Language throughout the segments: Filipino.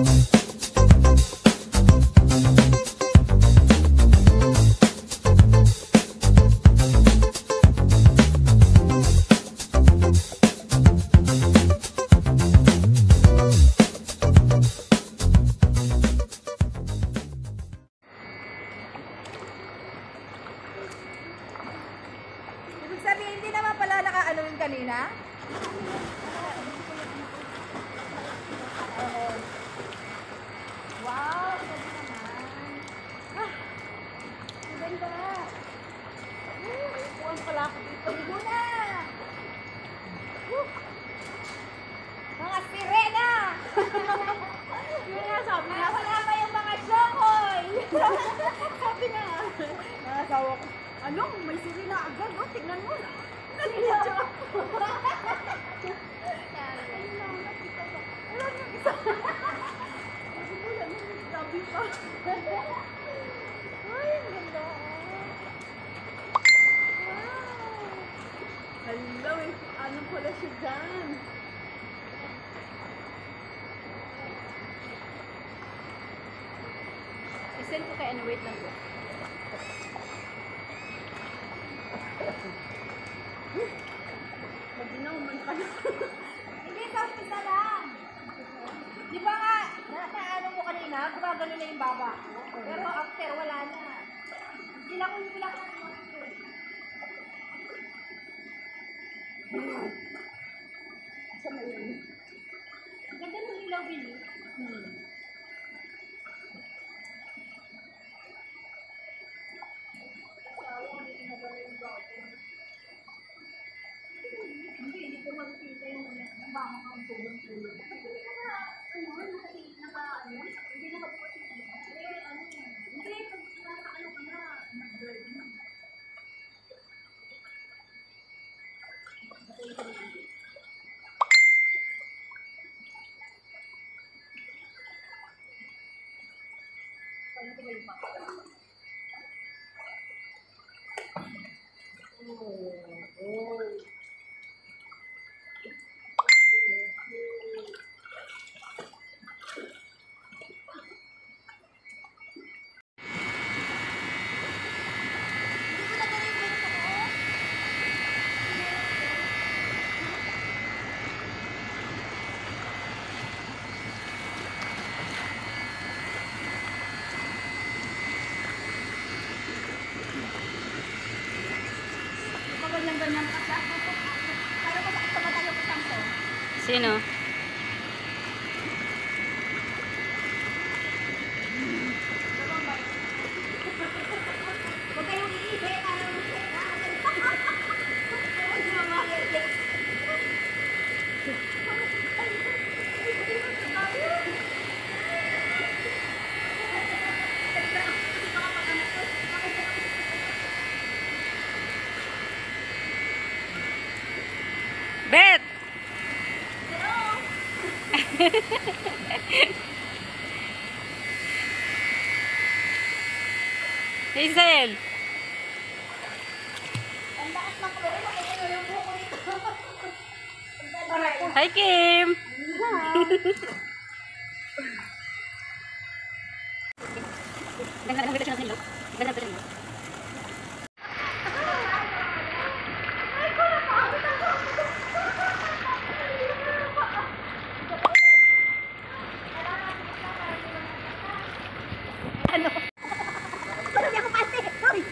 Ibig sabihin, hindi naman pala naka-ano yun kanina? Wow, ganda naman. Ah, ang ganda. Uh, upuan pala ako dito. Ibo na. Uh, mga sirena. Yun nga sabi niya. Wala pa yung mga shokoy. sabi nga. Nakasawa ko. Ano? May sirena agad. Oh, tignan mo na. Nalilidyo ako. Lang. Wala yung isa. Wala yung sabi pa. Ay, ganda. Wow. Hello, eh. ano pala siya dyan? I-send ko kay ano, wait lang po. Maginaw man pala. Hindi, sa umpisa lang. Di ba nga, na, na ano mo kanina, gumagano na yung baba ko. Pero after, wala na. Hindi lang ko lang Ang ganda ng ilaw, Billy. Hmm. ಹೇಳ್ಬಾ Sino? Hazel! Ang lakas ng kloro. Makita nyo yung buko nito. Hi, Kim! Ganda ng siya ng hello. Ganda ng hello. Marami ako pati. Sorry.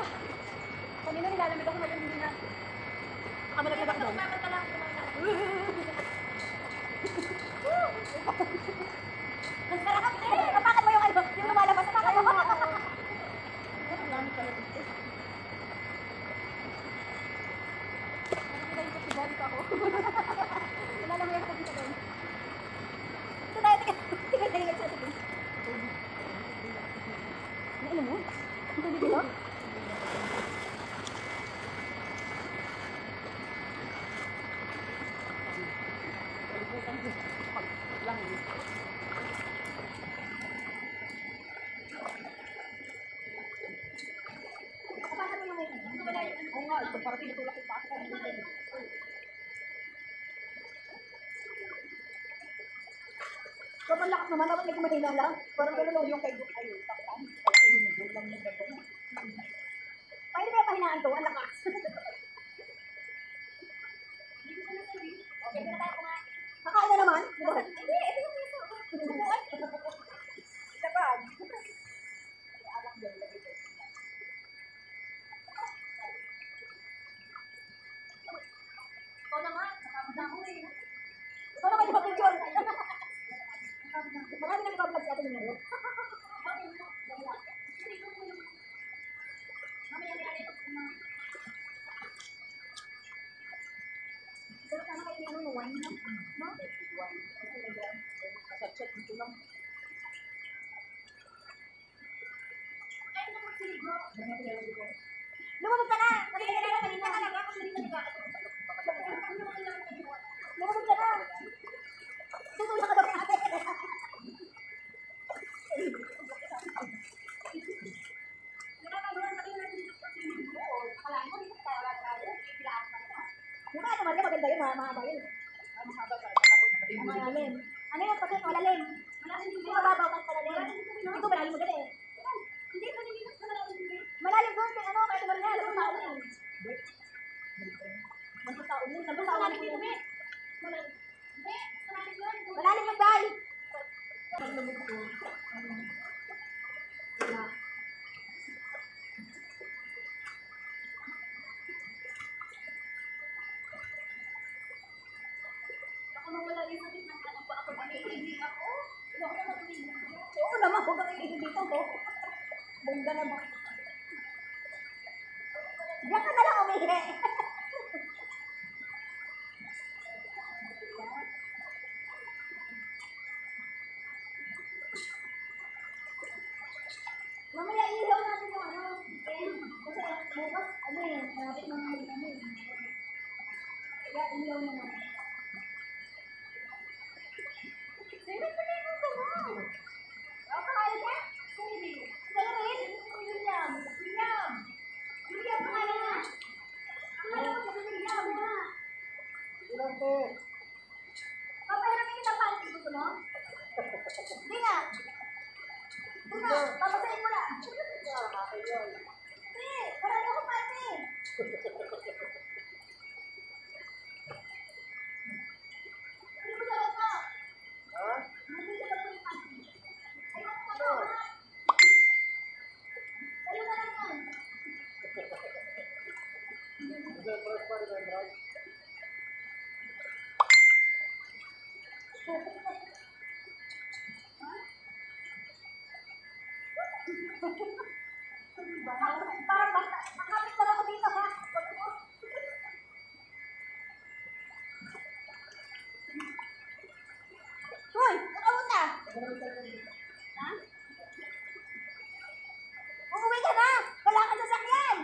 Ah, Kanina nilalamig ako ngayon hindi na. Kamalag ako doon. Ang sarap eh. Tapakan mo yung ano, yung lumalabas. Tapakan mo. Ang dami pala dito. Nakikita yung kasi ko ako. Nalalamig ako dito doon. Ito tayo, tika. Tika, tika, tika, tika. Nainom mo? Ang tubig dito? Tapakan mo yung may ano. Para tinutulak yung pasa. So, malakas naman. Dapat may kumatina lang. Parang gano'n yung kay Duk. Ayun, takpan. Ba yung pahinaan to? Ang lakas. Okay, na tayo kumain. Kakain na naman? Hindi, ito yung piso. Subuan. Isa pa. Ikaw naman, nakakita ko eh. Ikaw naman yung picture. Marami na nagbablog sa atin ngayon. Mamaya may alito ko na. Pero sana kayo ano no wine no? No? Wine. Sa chat dito lang. Ay, naman Lumabog ka na! Kanina ka na, kanina ka na. Bakit kanina ka na? Lumabog ka na! Tutulak ka kay ate. Yung mga naman, maganda yun, ha? mahaba yun. Ah, mahaba pa. Malalim. Ano yun, pati malalim. Hindi mababaw, tapos malalim. Ito malalim maganda eh. Hindi, malalim doon, kay ano, kahit malalim, alam mo malalim. Magkataon yun, magkataon yun. Malalim yung bay. Baka mawala rin sakit ng ano pa ako. Pag-iihi ako. Huwag ka mag-iihi. Oo naman, huwag kang iihi dito mo. Bongga na ba? Diyan ka na lang umihi. Mamaya iihaw natin yung ano. Eh, kasi bukas, ano eh, malapit ng ano eh. Kaya iihaw na. Sige, paligo ka na. O, kakain ka? Sige. Sa'yo rin? William. William. William, kakain na. Kakain mo sa William. Ha? Ilan to? Papahiramin kita pa. Gusto mo? Nga. Papasahin mo na. Hindi. Marami ako pati. Hindi mo sa ko. Ha? Hindi ko sa pati. Ay, ako pa to. Sa'yo na lang yan. Ilan oras pa rin ang drive? Parang parang basta. Nakapit pa ako dito ha. Hoy, nakapunta. Ha? Umuwi ka na. Wala ka sasakyan.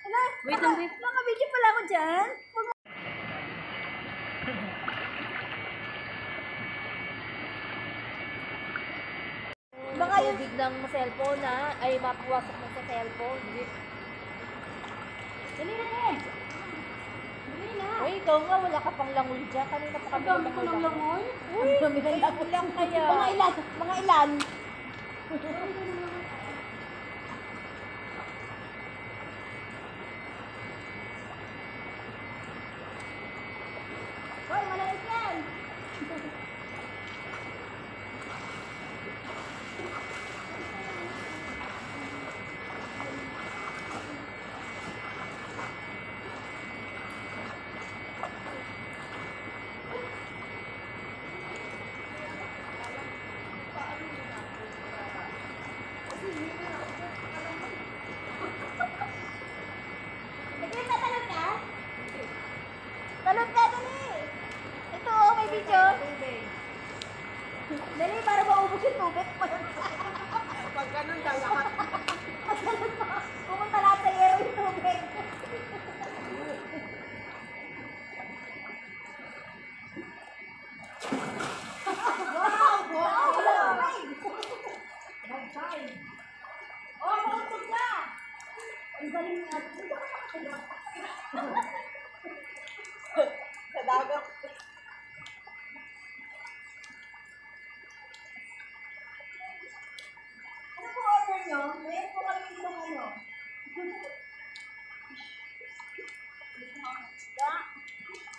Ala, Wait lang, wait. Naka-video pala ako dyan. Baka yung... Tubig ng cellphone na, ay mapawasak mo sa cellphone. Dali na yan. Dali na. Uy, ikaw nga, wala ka pang langoy dyan. Kanina pa kami Ang dami ko ng langoy. Uy, ang dami ng langoy lang kaya. Mga ilan? Mga ilan? Hoy, malalit yan. Sige, tatalon ka? Talon ka, dali. Ito, oh, may video. Dali, para maubos yung tubig. Pag ganun daw lahat. Pumunta lahat sa yero yung tubig. wow! Wow! Nag-time. Oh, mautog na! Ang galing nga. Sa dagat. Ano po order nyo? Meron po kami itong ano.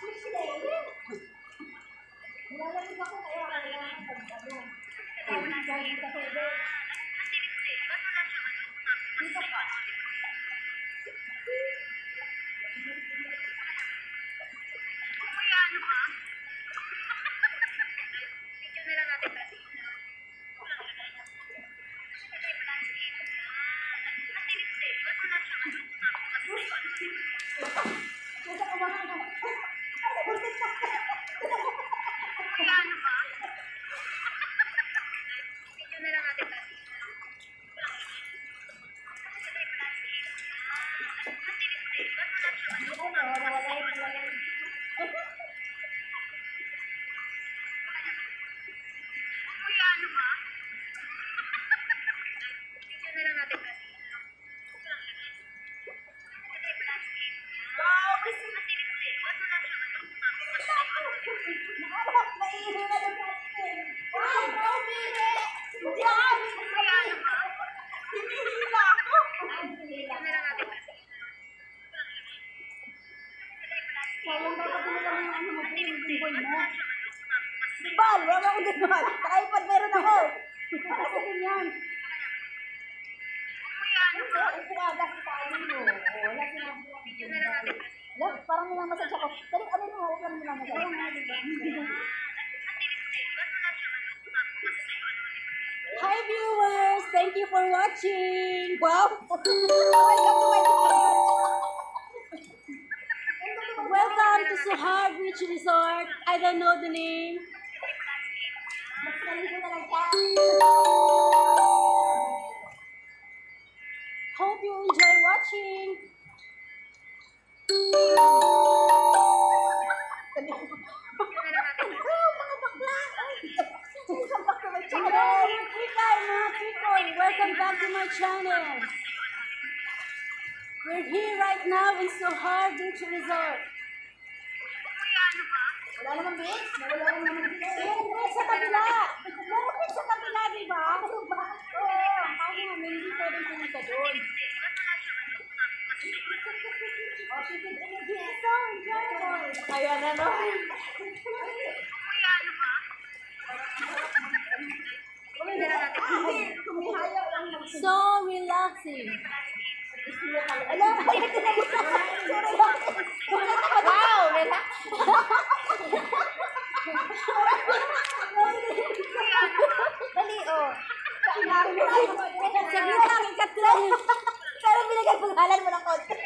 Fish day. Nilalamig ako kaya kailangan pag-ano. Dito. Kaya kumahan ka. Ay, buntis gimbal mo. Bal, wala akong gimbal. Sa iPad meron ako. Para sa ganyan. Nga, ano mo? Oh, Wala ko. Wala, parang minamassage ako. Dali, ano mo, huwag lang minamassage. Hi viewers! Thank you for watching! Wow! Welcome to my I don't know the name. Mas naligo na lang siya. Hope you enjoy watching. Oh, mga bakla! Welcome back to my Hello, channel. mga chikay, mga chikoy. Welcome back to my channel. We're here right now in Suhar Beach Resort. Wala naman, bitch. Wala naman. Meron din sa kabila. Din sa kabila, di ba? Ano ba? Oo, kaya nga, hindi pwedeng pumunta doon. Oh. Ayan na no. Kumihayaw lang ng So relaxing. Ala, Wow, relax. Dali, oh. Saglit lang, ikat lang. Pero binigay pangalan mo ng konti.